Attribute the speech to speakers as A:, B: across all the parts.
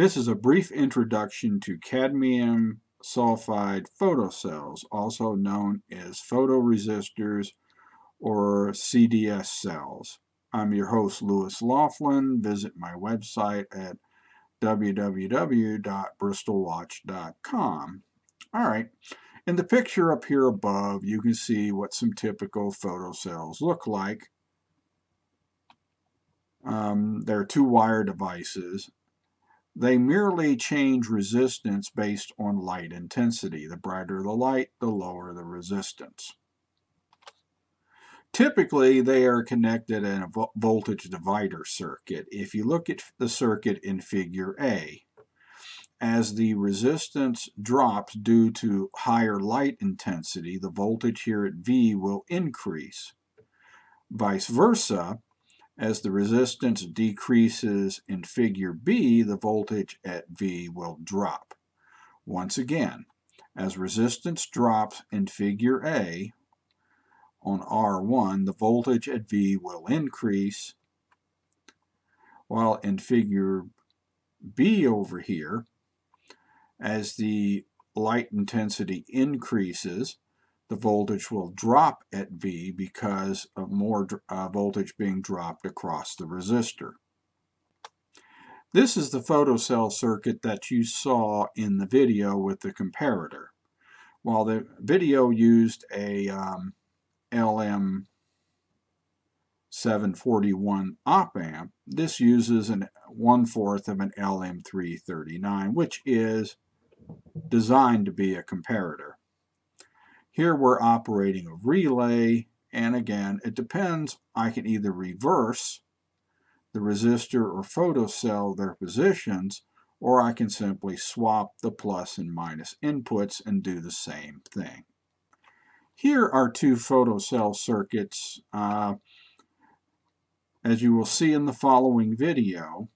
A: This is a brief introduction to cadmium sulfide photocells, also known as photoresistors or CDS cells. I'm your host, Lewis Loflin. Visit my website at www.bristolwatch.com. All right, in the picture up here above, you can see what some typical photocells look like. Um, they're two wire devices. They merely change resistance based on light intensity. The brighter the light, the lower the resistance. Typically, they are connected in a voltage divider circuit. If you look at the circuit in figure A, as the resistance drops due to higher light intensity, the voltage here at V will increase. Vice versa, as the resistance decreases in figure B, the voltage at V will drop. Once again, as resistance drops in figure A on R1, the voltage at V will increase, while in figure B over here, as the light intensity increases, the voltage will drop at V because of more uh, voltage being dropped across the resistor. This is the photocell circuit that you saw in the video with the comparator. While the video used a um, LM 741 op amp, this uses an one-fourth of an LM339, which is designed to be a comparator. Here we're operating a relay, and again, it depends. I can either reverse the resistor or photocell their positions, or I can simply swap the plus and minus inputs and do the same thing. Here are two photocell circuits. Uh, as you will see in the following video,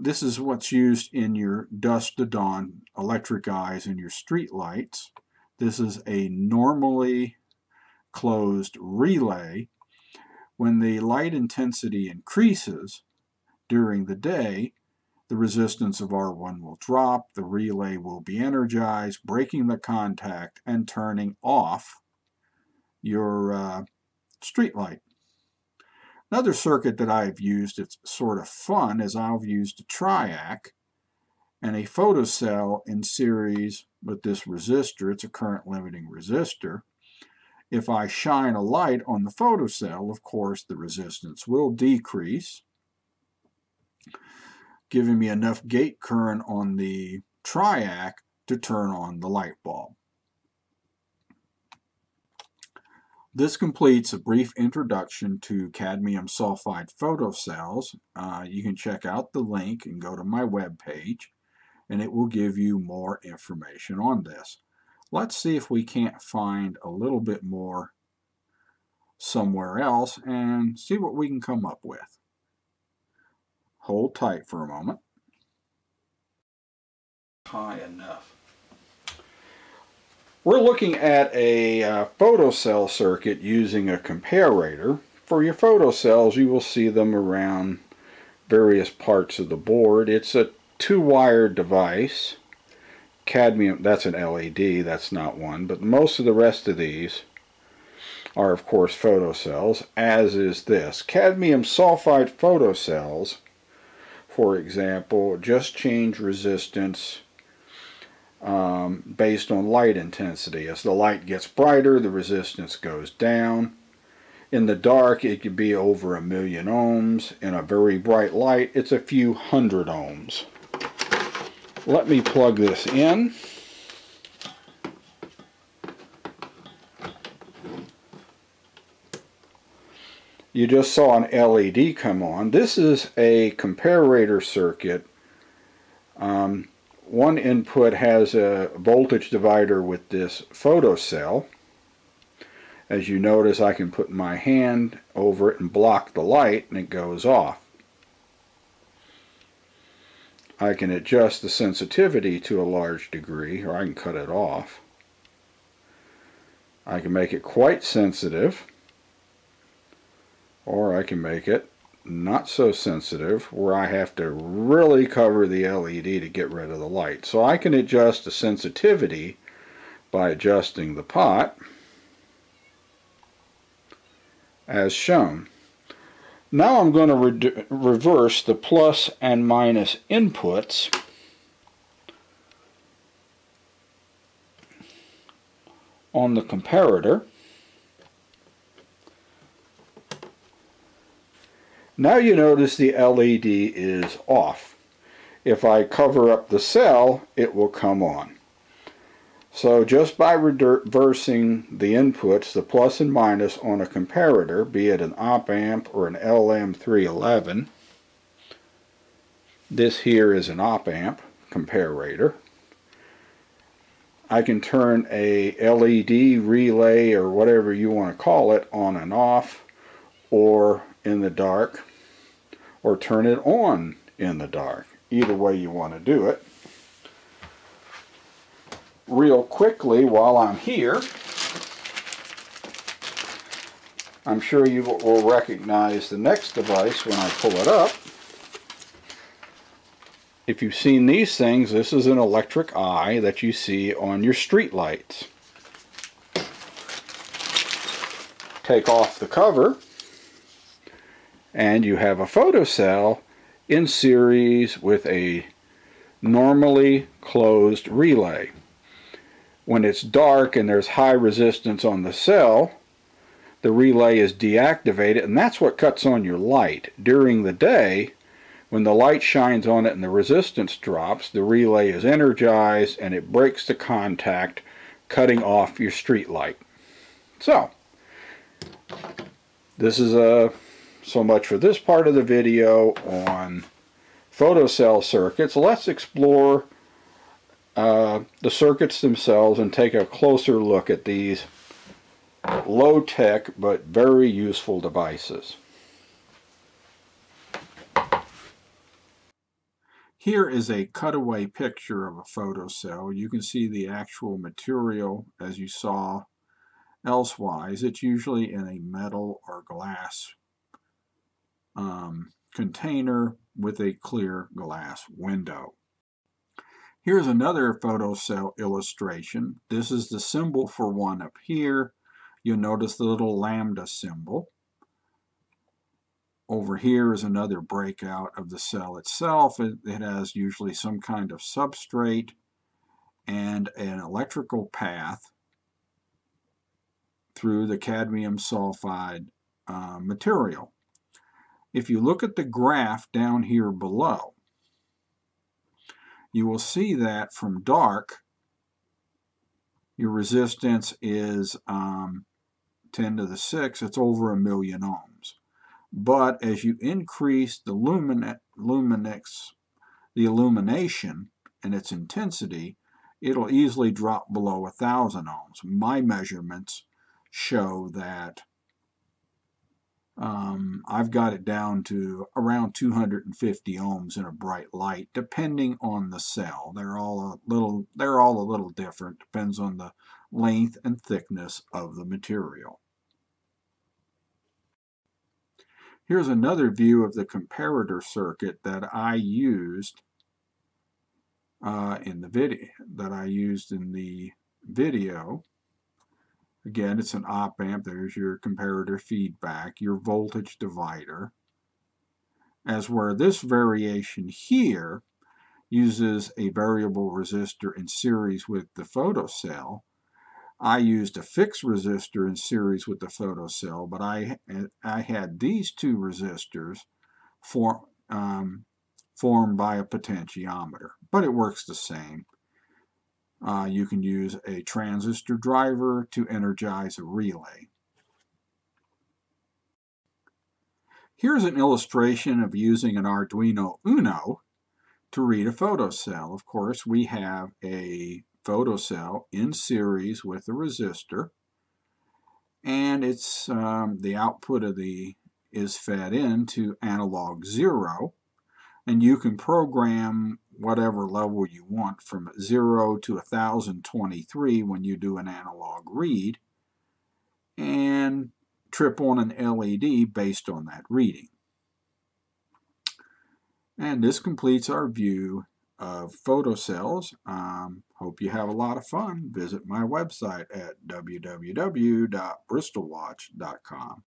A: this is what's used in your dusk to dawn electric eyes and your street lights. This is a normally closed relay. When the light intensity increases during the day, the resistance of R1 will drop, the relay will be energized, breaking the contact and turning off your uh, street light. Another circuit that I've used, it's sort of fun, is I've used a triac and a photocell in series with this resistor. It's a current limiting resistor. If I shine a light on the photocell, of course, the resistance will decrease, giving me enough gate current on the triac to turn on the light bulb. This completes a brief introduction to cadmium sulfide photocells. Uh, you can check out the link and go to my web page and it will give you more information on this. Let's see if we can't find a little bit more somewhere else and see what we can come up with. Hold tight for a moment. High enough. We're looking at a uh, photocell circuit using a comparator. For your photocells, you will see them around various parts of the board. It's a two-wire device. Cadmium, that's an LED, that's not one, but most of the rest of these are of course photocells, as is this. Cadmium sulfide photocells, for example, just change resistance um, based on light intensity. As the light gets brighter, the resistance goes down. In the dark, it could be over a million ohms. In a very bright light, it's a few hundred ohms let me plug this in. You just saw an LED come on. This is a comparator circuit. Um, one input has a voltage divider with this photocell. As you notice, I can put my hand over it and block the light and it goes off. I can adjust the sensitivity to a large degree or I can cut it off. I can make it quite sensitive or I can make it not so sensitive where I have to really cover the LED to get rid of the light. So I can adjust the sensitivity by adjusting the pot as shown. Now I'm going to re reverse the plus and minus inputs on the comparator. Now you notice the LED is off. If I cover up the cell, it will come on. So just by reversing the inputs, the plus and minus on a comparator, be it an op amp or an LM311, this here is an op amp comparator. I can turn a LED relay or whatever you want to call it on and off or in the dark or turn it on in the dark. Either way you want to do it. Real quickly while I'm here, I'm sure you will recognize the next device when I pull it up. If you've seen these things, this is an electric eye that you see on your street lights. Take off the cover and you have a photocell in series with a normally closed relay. When it's dark and there's high resistance on the cell, the relay is deactivated and that's what cuts on your light. During the day, when the light shines on it and the resistance drops, the relay is energized and it breaks the contact, cutting off your street light. So, this is a so much for this part of the video on photocell circuits. Let's explore uh, the circuits themselves and take a closer look at these low-tech but very useful devices. Here is a cutaway picture of a photocell. You can see the actual material as you saw elsewise. It's usually in a metal or glass um, container with a clear glass window. Here's another photocell illustration. This is the symbol for one up here. You'll notice the little lambda symbol. Over here is another breakout of the cell itself. It, it has usually some kind of substrate and an electrical path through the cadmium sulfide uh, material. If you look at the graph down here below, you will see that from dark, your resistance is um, 10 to the 6, it's over a million ohms. But as you increase the lumin luminix, the illumination and its intensity, it'll easily drop below a 1,000 ohms. My measurements show that um, I've got it down to around 250 ohms in a bright light, depending on the cell. They're all a little, they're all a little different. Depends on the length and thickness of the material. Here's another view of the comparator circuit that I used uh, in the video that I used in the video. Again, it's an op amp. There's your comparator feedback, your voltage divider. As where this variation here uses a variable resistor in series with the photocell, I used a fixed resistor in series with the photocell, but I, I had these two resistors for, um, formed by a potentiometer, but it works the same. Uh, you can use a transistor driver to energize a relay. Here's an illustration of using an Arduino Uno to read a photocell. Of course, we have a photocell in series with a resistor, and it's um, the output of the is fed into analog zero, and you can program whatever level you want from 0 to 1023 when you do an analog read and trip on an LED based on that reading. And this completes our view of photocells. Um, hope you have a lot of fun. Visit my website at www.bristolwatch.com.